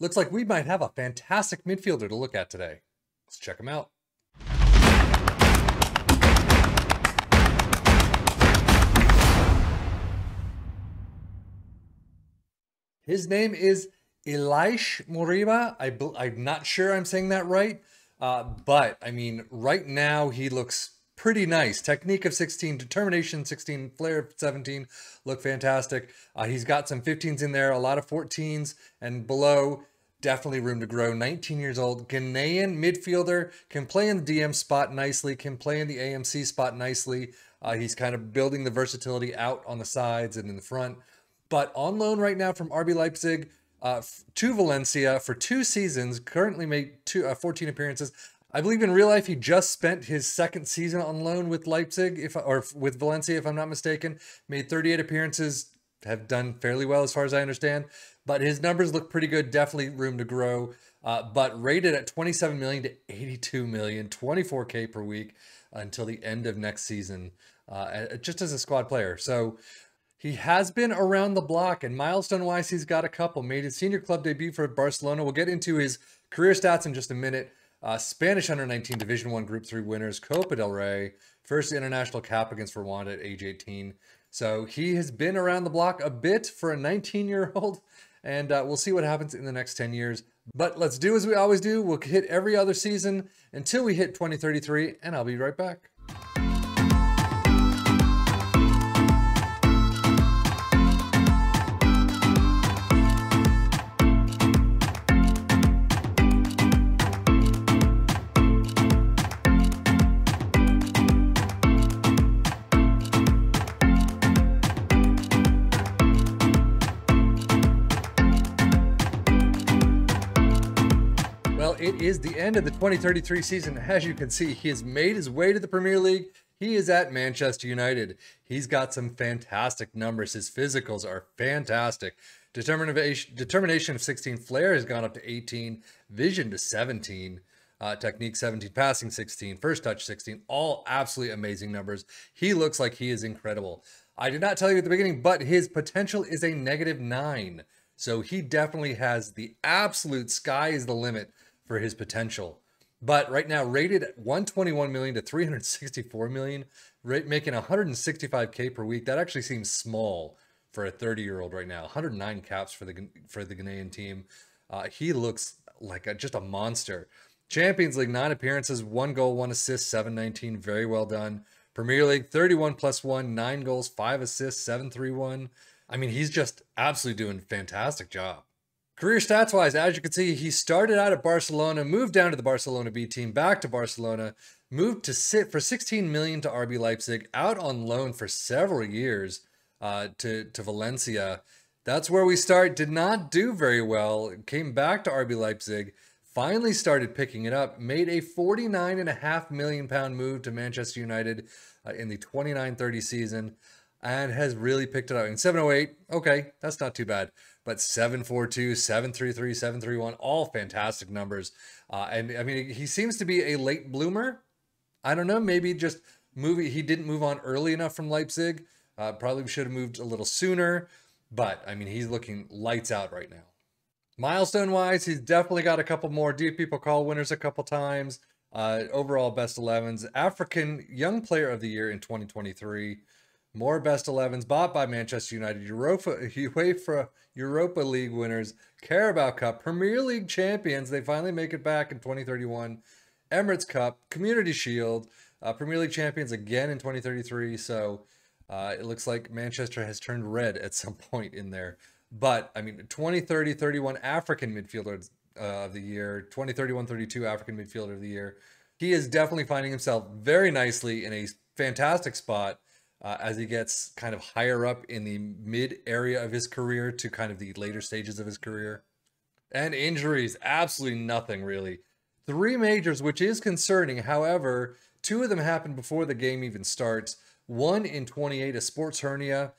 Looks like we might have a fantastic midfielder to look at today. Let's check him out. His name is Ilaix Moriba. I, I'm not sure I'm saying that right, uh, but I mean, right now he looks pretty nice. Technique of 16, determination 16, flair of 17 look fantastic. Uh, he's got some 15s in there, a lot of 14s and below. Definitely room to grow. 19 years old, Ghanaian midfielder, can play in the DM spot nicely, can play in the AMC spot nicely. Uh, he's kind of building the versatility out on the sides and in the front. But on loan right now from RB Leipzig uh, to Valencia for two seasons, currently made two, uh, 14 appearances. I believe in real life he just spent his second season on loan with Leipzig, if or with Valencia, if I'm not mistaken. Made 38 appearances, have done fairly well as far as I understand. But his numbers look pretty good. Definitely room to grow. Uh, but rated at 27 million to 82 million, 24k per week until the end of next season, uh, just as a squad player. So he has been around the block, and milestone wise, he's got a couple. Made his senior club debut for Barcelona. We'll get into his career stats in just a minute. Uh, Spanish under 19 Division One Group Three winners, Copa del Rey, first international cap against Rwanda at age 18. So he has been around the block a bit for a 19 year old, and uh, we'll see what happens in the next 10 years. But let's do as we always do. We'll hit every other season until we hit 2033, and I'll be right back. It is the end of the 2033 season. As you can see, he has made his way to the Premier League. He is at Manchester United. He's got some fantastic numbers. His physicals are fantastic. Determination, determination of 16, flair has gone up to 18, vision to 17, uh, technique 17, passing 16, first touch 16, all absolutely amazing numbers. He looks like he is incredible. I did not tell you at the beginning, but his potential is a negative nine. So he definitely has the absolute sky is the limit for his potential. But right now, rated at 121 million to 364 million, rate, making 165k per week. That actually seems small for a 30 year old right now. 109 caps for the for the Ghanaian team. Uh, he looks like a, just a monster. Champions League nine appearances, one goal, one assist, 719. Very well done. Premier League 31 plus one, nine goals, five assists, 731. I mean, he's just absolutely doing fantastic job. Career stats wise, as you can see, he started out at Barcelona, moved down to the Barcelona B team, back to Barcelona, moved to sit for 16 million to RB Leipzig, out on loan for several years uh, to, to Valencia. That's where we start. Did not do very well. Came back to RB Leipzig, finally started picking it up, made a 49.5 million pound move to Manchester United uh, in the 29 30 season and has really picked it up. In 708, okay, that's not too bad but 742, 733, 731, all fantastic numbers. Uh, and I mean, he seems to be a late bloomer. I don't know, maybe just movie. He didn't move on early enough from Leipzig. Uh, probably should have moved a little sooner. But I mean, he's looking lights out right now. Milestone wise, he's definitely got a couple more DFB-Pokal winners a couple times. Uh, overall best 11s. African Young Player of the Year in 2023. More best 11s bought by Manchester United, Europa, UEFA Europa League winners, Carabao Cup, Premier League champions. They finally make it back in 2031. Emirates Cup, Community Shield, uh, Premier League champions again in 2033. So uh, it looks like Manchester has turned red at some point in there. But I mean, 2030 31 African midfielder uh, of the year, 2031 32 African midfielder of the year. He is definitely finding himself very nicely in a fantastic spot uh, as he gets kind of higher up in the mid area of his career to kind of the later stages of his career. And injuries, absolutely nothing really. Three majors, which is concerning. However, two of them happened before the game even starts. One in 28, a sports hernia.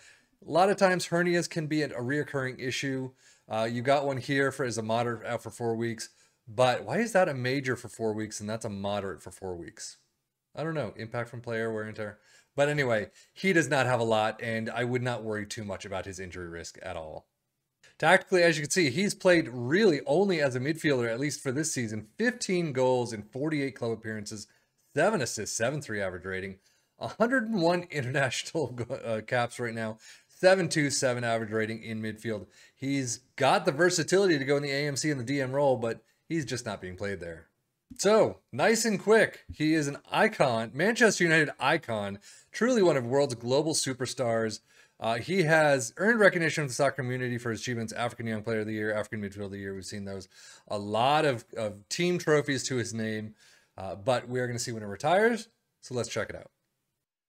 A lot of times hernias can be a reoccurring issue. Uh, you got one here for as a moderate out for four weeks. But why is that a major for four weeks and that's a moderate for four weeks? I don't know. Impact from player wear and tear. But anyway, he does not have a lot, and I would not worry too much about his injury risk at all. Tactically, as you can see, he's played really only as a midfielder, at least for this season. 15 goals in 48 club appearances, 7 assists, 7-3 average rating, 101 international uh, caps right now, 7-2-7 average rating in midfield. He's got the versatility to go in the AMC and the DM role, but he's just not being played there. So, nice and quick. He is an icon, Manchester United icon, truly one of world's global superstars. Uh, he has earned recognition of the soccer community for his achievements African Young Player of the Year, African Midfield of the Year. We've seen those. A lot of, of team trophies to his name, uh, but we're going to see when he retires. So let's check it out.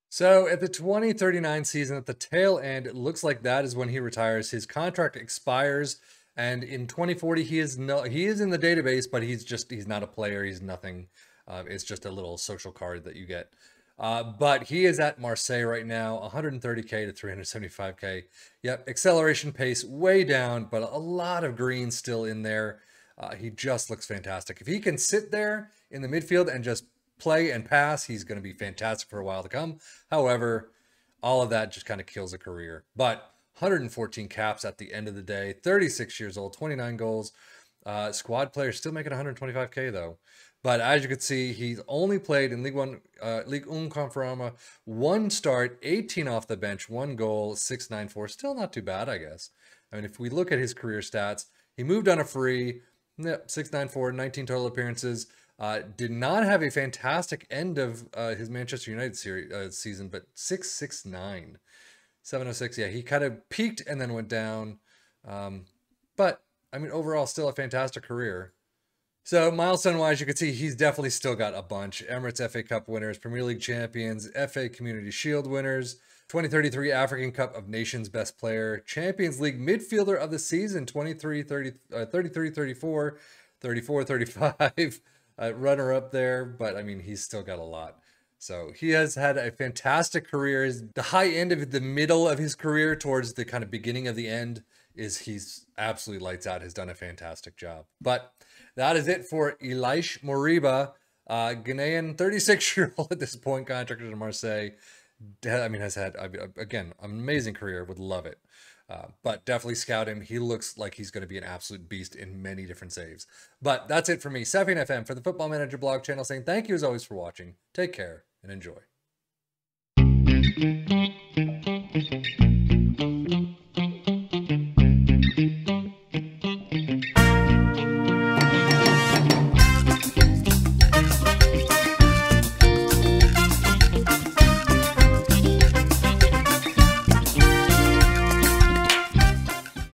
So at the 2039 season, at the tail end, it looks like that is when he retires. His contract expires, and in 2040, he is no he is in the database, but he's just he's not a player. He's nothing. Uh, it's just a little social card that you get. Uh, but he is at Marseille right now, 130k to 375k. Yep, acceleration pace way down, but a lot of green still in there. Uh, he just looks fantastic. If he can sit there in the midfield and just play and pass, he's going to be fantastic for a while to come. However, all of that just kind of kills a career. But 114 caps at the end of the day, 36 years old, 29 goals. Uh, squad player still making 125k though. But as you can see, he's only played in League One, uh, League Un Conforama, one start, 18 off the bench, one goal, 694. Still not too bad, I guess. I mean, if we look at his career stats, he moved on a free, 694, 19 total appearances. Uh, did not have a fantastic end of uh, his Manchester United series, uh, season, but 669. 706, yeah, he kind of peaked and then went down. Um, but, I mean, overall, still a fantastic career. So milestone wise, you can see he's definitely still got a bunch. Emirates FA Cup winners, Premier League champions, FA Community Shield winners, 2033 African Cup of Nations best player, Champions League midfielder of the season, 23, 30, uh, 33, 34, 34, 35, uh, runner up there. But I mean, he's still got a lot. So he has had a fantastic career. The high end of the middle of his career towards the kind of beginning of the end is he's absolutely lights out, has done a fantastic job. But that is it for Ilaix Moriba, uh, Ghanaian 36 year old at this point, contracted to Marseille. I mean, has had, again, an amazing career, would love it. Uh, but definitely scout him. He looks like he's going to be an absolute beast in many different saves. But that's it for me. Sefian FM for the Football Manager blog channel saying thank you as always for watching. Take care and enjoy.